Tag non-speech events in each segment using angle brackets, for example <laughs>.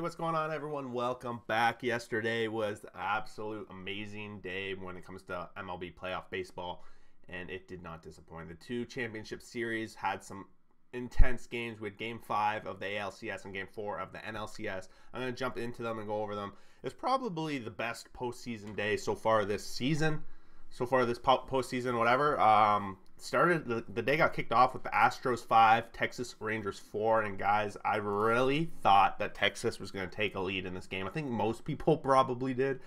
What's going on, everyone? Welcome back. Yesterday was absolute amazing day when it comes to MLB playoff baseball, and it did not disappoint. The two championship series had some intense games with game five of the ALCS and game four of the NLCS. I'm going to jump into them and go over them. It's probably the best postseason day so far this season. So far this postseason, whatever. Um, started the, the day got kicked off with the Astros five, Texas Rangers four, and guys, I really thought that Texas was going to take a lead in this game. I think most people <laughs> probably did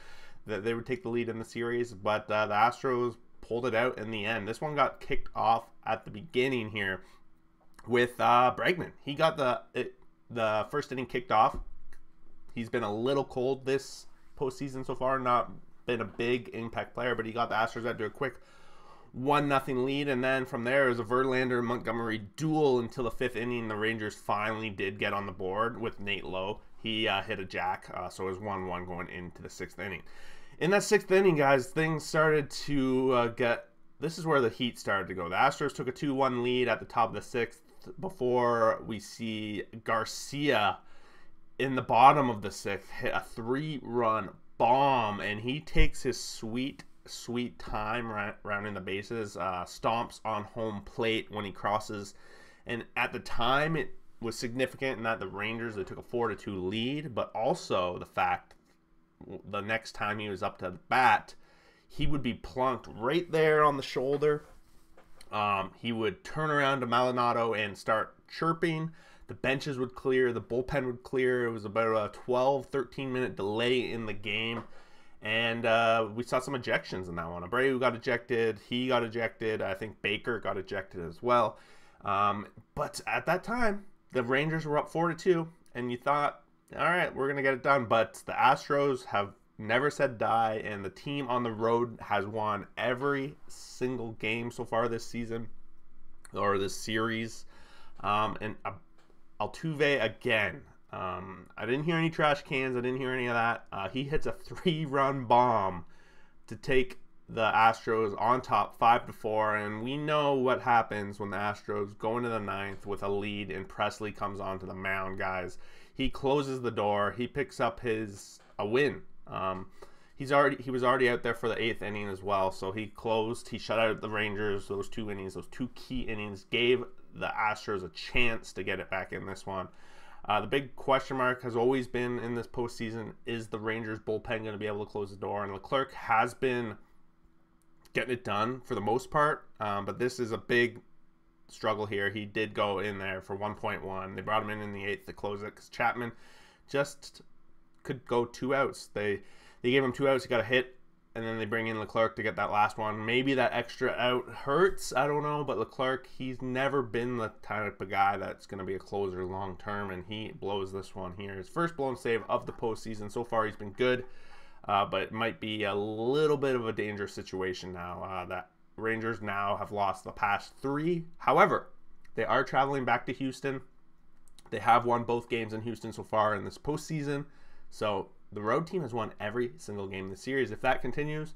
that they would take the lead in the series, but uh, the Astros pulled it out in the end. This one got kicked off at the beginning here with uh, Bregman. He got the it, the first inning kicked off. He's been a little cold this postseason so far. Not been a big impact player, but he got the Astros out to a quick one nothing lead, and then from there it was a Verlander Montgomery duel until the fifth inning. The Rangers finally did get on the board with Nate Lowe. He uh, hit a jack, uh, so it was one one going into the sixth inning. In that sixth inning, guys, things started to uh, get. This is where the heat started to go. The Astros took a two one lead at the top of the sixth before we see Garcia in the bottom of the sixth hit a three run bomb, and he takes his sweet sweet time rounding the bases. Uh, stomps on home plate when he crosses, and at the time it was significant in that the Rangers they took a four to two lead, but also the fact the next time he was up to the bat, he would be plunked right there on the shoulder. Um, he would turn around to Maldonado and start chirping. The benches would clear, the bullpen would clear. It was about a 12, 13 minute delay in the game and uh, we saw some ejections in that one. Abreu got ejected. He got ejected. I think Baker got ejected as well. Um, but at that time, the Rangers were up four to two, and you thought, all right, we're gonna get it done. But the Astros have never said die, and the team on the road has won every single game so far this season or this series. Um, and Altuve again um, I didn't hear any trash cans. I didn't hear any of that. Uh, he hits a <laughs> three-run bomb to take the Astros on top, five to four, and we know what happens when the Astros go into the ninth with a lead and Pressly comes onto the mound, guys. He closes the door. He picks up his a win. Um, he's already he was already out there for the eighth inning as well, so he closed. He shut out the Rangers. Those two innings, those two key innings, gave the Astros a chance to get it back in this one. Uh, the big question mark has always been in this postseason is the Rangers bullpen going to be able to close the door? And Leclerc has been getting it done for the most part, um, but this is a big struggle here. He did go in there for 1.1. They brought him in in the eighth to close it because Chapman just could go two outs. They they gave him two outs. He got a hit and then they bring in Leclerc to get that last one. Maybe that extra out hurts. I don't know, but Leclerc, he's never been the type of guy that's going to be a closer long term, and he blows this one here. His first blown save of the postseason. So far, he's been good, uh, but it might be a little bit of a dangerous situation now. Uh, that Rangers now have lost the past three. However, they are traveling back to Houston. They have won both games in Houston so far in this postseason. So the road team has won every single game in the series. If that continues,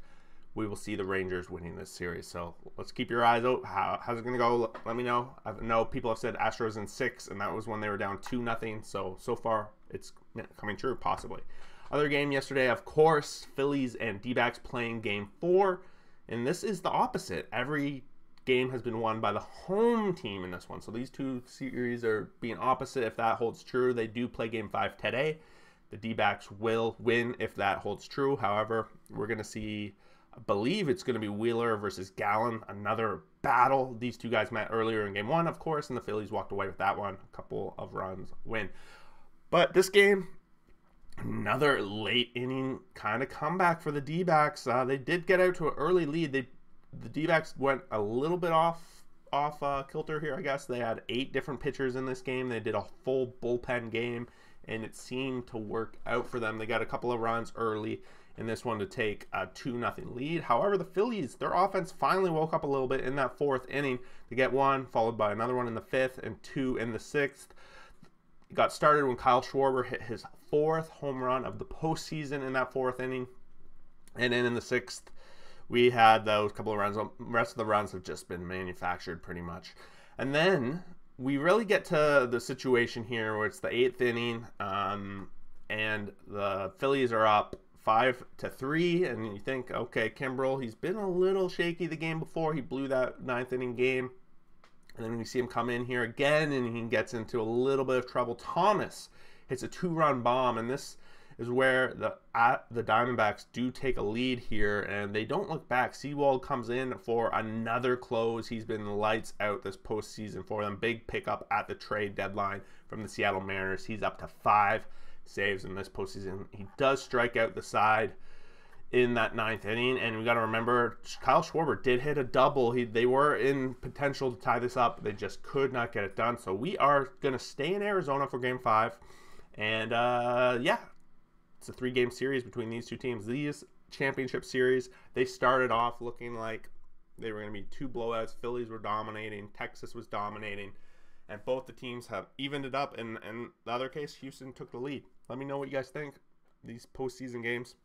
we will see the Rangers winning this series. So let's keep your eyes out. How, how's it going to go? Let me know. I know people have said Astros in six, and that was when they were down 2 nothing. So, so far, it's coming true, possibly. Other game yesterday, of course, Phillies and D playing game four. And this is the opposite. Every game has been won by the home team in this one. So these two series are being opposite. If that holds true, they do play game five today. The D backs will win if that holds true. However, we're going to see, I believe it's going to be Wheeler versus Gallen, another battle. These two guys met earlier in game one, of course, and the Phillies walked away with that one. A couple of runs win. But this game, another late inning kind of comeback for the D backs. Uh, they did get out to an early lead. They The D backs went a little bit off off uh, kilter here, I guess. They had eight different pitchers in this game. They did a full bullpen game and it seemed to work out for them. They got a couple of runs early in this one to take a 2 nothing lead. However, the Phillies, their offense finally woke up a little bit in that fourth inning to get one, followed by another one in the fifth and two in the sixth. It got started when Kyle Schwarber hit his fourth home run of the postseason in that fourth inning. And then in the sixth, we had those couple of runs. The rest of the runs have just been manufactured pretty much. And then we really get to the situation here where it's the eighth inning. Um, and the Phillies are up five to three. And you think, okay, Kimbrel, he's been a little shaky the game before. He blew that ninth inning game. And then we see him come in here again, and he gets into a little bit of trouble. Thomas hits a two-run bomb, and this is where the uh, the Diamondbacks do take a lead here, and they don't look back. Sewald comes in for another close. He's been lights out this postseason for them. Big pickup at the trade deadline from the Seattle Mariners. He's up to five saves in this postseason. He does strike out the side in that ninth inning, and we got to remember Kyle Schwarber did hit a double. He they were in potential to tie this up, they just could not get it done. So we are gonna stay in Arizona for Game Five, and uh, yeah, it's a three game series between these two teams. These championship series, they started off looking like they were going to be two blowouts. Phillies were dominating, Texas was dominating, and both the teams have evened it up. And in the other case, Houston took the lead. Let me know what you guys think. These postseason games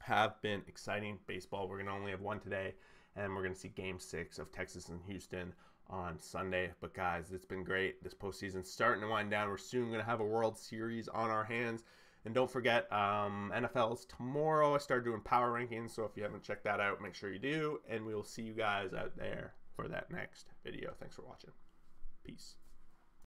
have been exciting baseball. We're going to only have one today, and we're going to see game six of Texas and Houston on Sunday. But guys, it's been great. This postseason starting to wind down. We're soon going to have a World Series on our hands. And don't forget, um, NFL's tomorrow. I started doing power rankings, so if you haven't checked that out, make sure you do. And we will see you guys out there for that next video. Thanks for watching. Peace.